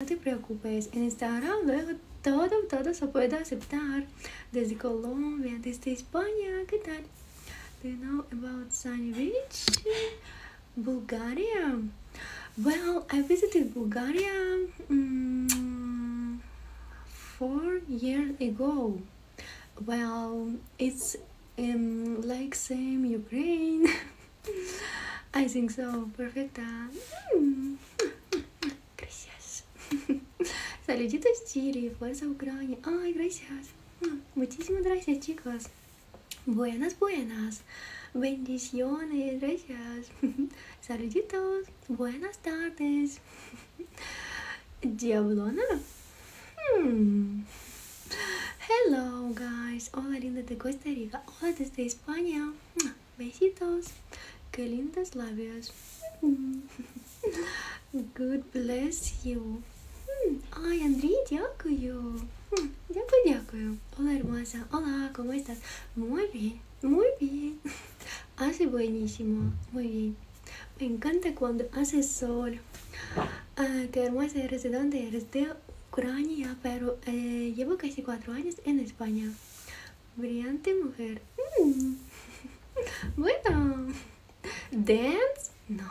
No te preocupes, en Instagram luego todo, todo se puede aceptar. Desde Colombia, desde España, ¿qué tal? Do you know about Sunny Beach? Bulgaria? Well, I visited Bulgaria mm, four years ago. Well, it's um, like same Ukraine. I think so. Perfecta. Mm. Saluditos Chile, fuerza Ucrania. Ay, gracias. Mm, Muchísimas gracias, chicos. Buenas, buenas. Bendiciones, gracias. Saluditos. Buenas tardes. Diablona. Hmm. Hello, guys. Hola, linda de Costa Rica. Hola, desde España. Besitos. Qué lindos labios. Good bless you. Ay, Andri, hmm, Yakuyo. Yakuyo, Hola, hermosa. Hola, ¿cómo estás? Muy bien, muy bien. Hace buenísimo, muy bien. Me encanta cuando hace sol. Ah, qué hermosa eres. ¿De dónde eres? De Ucrania, pero eh, llevo casi cuatro años en España. Brillante mujer. Mm. bueno. Dance? No,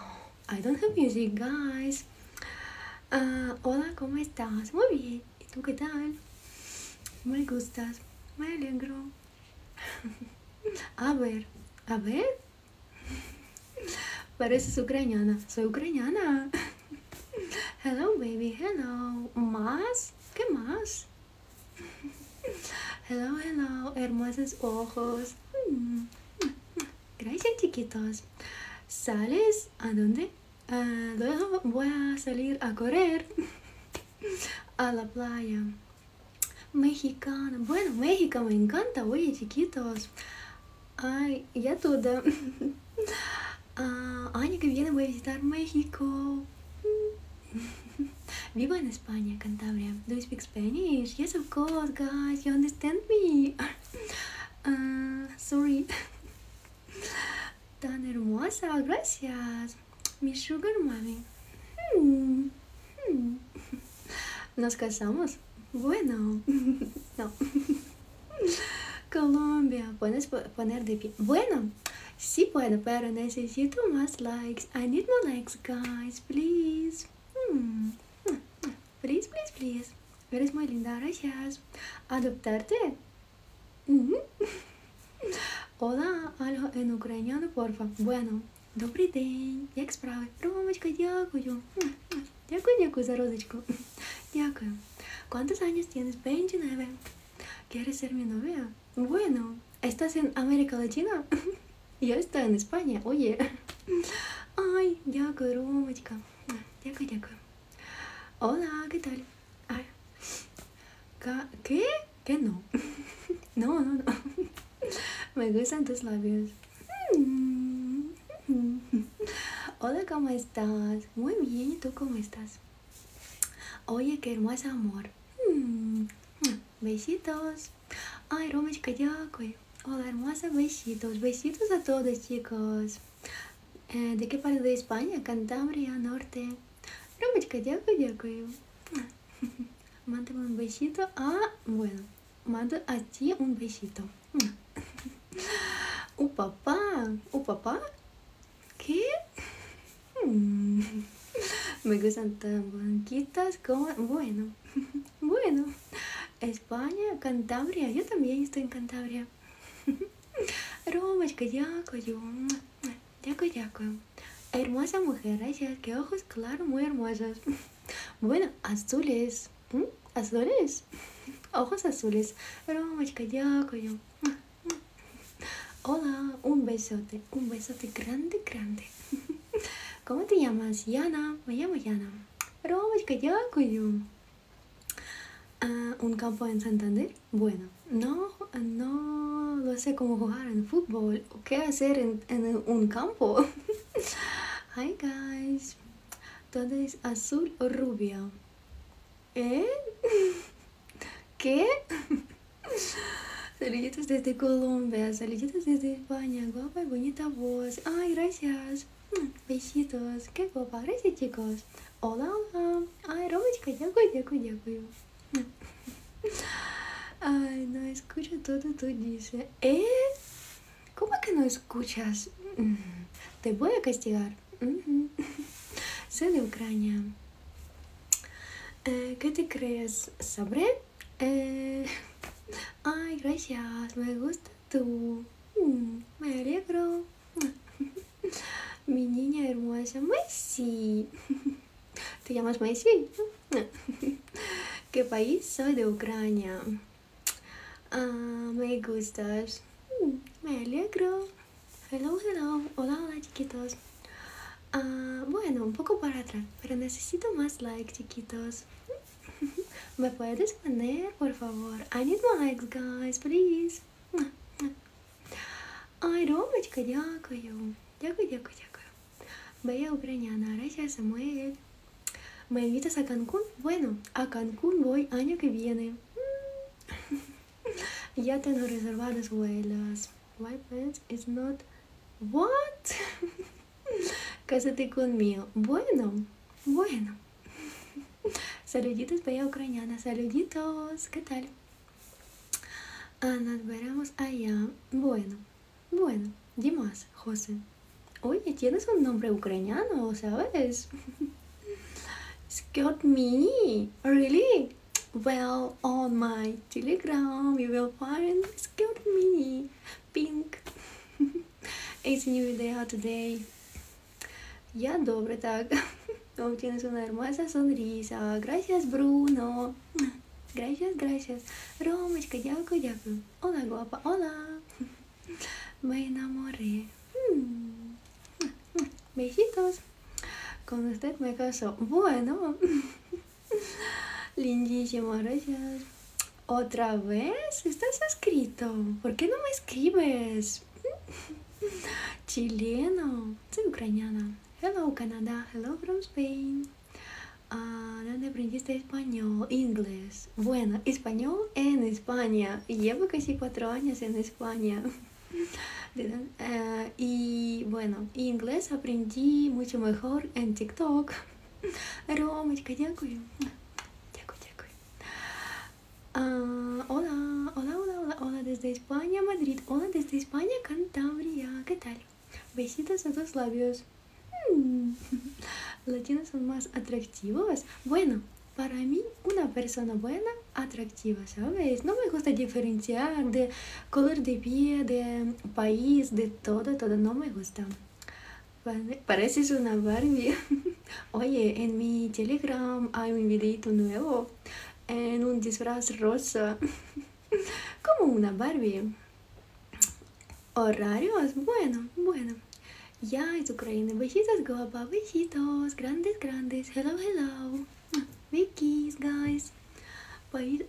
I don't have music, guys. Ah, hola, ¿cómo estás? Muy bien. ¿Y tú qué tal? Me gustas. Me alegro. A ver, a ver. Pareces ucraniana. Soy ucraniana. Hello, baby. Hello. ¿Más? ¿Qué más? Hello, hello. Hermosos ojos. Mm. Gracias, chiquitos. ¿Sales? ¿A dónde? Ah, voy a salir a correr a la playa. Mexicana. Bueno, México me encanta. Oye, chiquitos. Ay, ya todo. Ah, año que viene voy a visitar México. Vivo en España, Cantabria. Do you speak Spanish? Yes, of course, guys. You understand me? Ah, sorry. Tan hermosa, gracias. Mi sugar mami. Hmm. Hmm. ¿Nos casamos? Bueno, no. Colombia, ¿puedes poner de pie? Bueno, sí puedo, pero necesito más likes. I need more likes, guys, please. Hmm. Please, please, please. Eres muy linda, gracias. ¿Adoptarte? Hola, algo en ucraniano, porfa. Bueno, добрий день. Як справи? Ромочка, дякую. Дякую, дякую за розочку. Дякую. ¿Cuántos años tienes? 29. ¿Quieres ser mi novia? Bueno, ¿estás en América Latina? Yo estoy en España, oye. Ay, дякую, Ромочка. Дякую, дякую. Hola, ¿qué tal? Ay. Ca- ¿Qué? ¿Qué no? No, no, no. Me gustan tus labios. Hola, ¿cómo estás? Muy bien, ¿y tú cómo estás? Oye, qué hermoso amor. Besitos. Ay, Ромочка, дякую. Hola, hermosa, besitos. Besitos a todos, chicos. Eh, ¿De qué parte de España? Cantabria, norte. Ромочка, дякую, дякую. Mándame un besito. Ah, bueno. Mando a ti un besito. ¿Un papá? ¿Un papá? Me gustan tan blanquitas como... Bueno, bueno. España, Cantabria. Yo también estoy en Cantabria. Ромочка, дякую. Дякую, дякую. Hermosa mujer, gracias. Qué ojos claros, muy hermosos. Bueno, azules. ¿Mm? ¿Azules? Ojos azules. Ромочка, дякую. Hola, un besote. Un besote grande, grande. ¿Cómo te llamas? Yana. Me llamo Yana. Ромочка, дякую. Ah, ¿Un campo en Santander? Bueno, no, no lo sé cómo jugar en fútbol o qué hacer en, en un campo. Hi guys. ¿Todo es azul o rubio? ¿Eh? ¿Qué? Saluditos desde Colombia, saluditos desde España, guapa y bonita voz. Ay, gracias. Mm, Besitos, qué guapa, gracias chicos. Hola, hola. Ay, Ромочка, дякую, дякую, дякую. Ay, no escucho todo, tú dice. ¿Eh? ¿Cómo que no escuchas? Mm, Te voy a castigar. Ujú. Soy de Ucrania. Eh, ¿Qué te crees? ¿Sabré? Eh, ay, gracias. Me gusta tú. Mm, me alegro. Mi niña hermosa. Messi. ¿Te llamas Messi? ¿Qué país? Soy de Ucrania. Ah, me gustas. Mm, Me alegro. Hello, hello. Hola, hola, chiquitos. Ah, bueno, un poco para atrás, pero necesito más likes, chiquitos. ¿Me puedes poner, por favor? I need more likes, guys, please. Ай, Ромочка, дякую. Дякую, дякую, дякую. Bella ucraniana, gracias, Samuel. ¿Me invitas a Cancún? Bueno, a Cancún voy año que viene. ya tengo reservados vuelos. White pants is not... What? Cásate conmigo. Bueno, bueno. Saluditos, bella ucraniana. Saluditos. ¿Qué tal? Ah, nos veremos allá. Bueno, bueno. Dimas, José. Oye, tienes un nombre ucraniano, ¿sabes? Excuse me. Really? Well, on my telegram you will find Excuse me. Pink. It's a new day today. Я добре так. Oh, tienes una hermosa sonrisa. Gracias, Bruno. Gracias, gracias. Ромочка, дякую, дякую. Hola, guapa. Hola. Me enamoré. Besitos. Con usted me caso. Bueno. Lindísimo, gracias. ¿Otra vez? ¿Estás escrito? ¿Por qué no me escribes? Chileno. Soy ucraniana. Hello, Canadá. Hello from Spain. Ah, ¿Dónde aprendiste español? Inglés. Bueno, español en España. Llevo casi cuatro años en España. De dónde- eh, y bueno, inglés aprendí mucho mejor en TikTok. Ромочка, дякую. Дякую, дякую. Ah, hola, hola, hola, hola, hola desde España, Madrid. Hola desde España, Cantabria. ¿Qué tal? Besitos a tus labios. Mm, Latinos son más atractivos. Bueno, para mí una persona buena, atractiva, ¿sabes? No me gusta diferenciar de color de piel, de país, de todo, todo. No me gusta. Pare- Pareces una Barbie. Oye, en mi Telegram hay un videito nuevo en un disfraz rosa. Como una Barbie. Horarios, bueno, bueno. Ya es Ucrania. Besitos, guapa. Besitos. Grandes, grandes. Hello, hello. Bikis, guys. País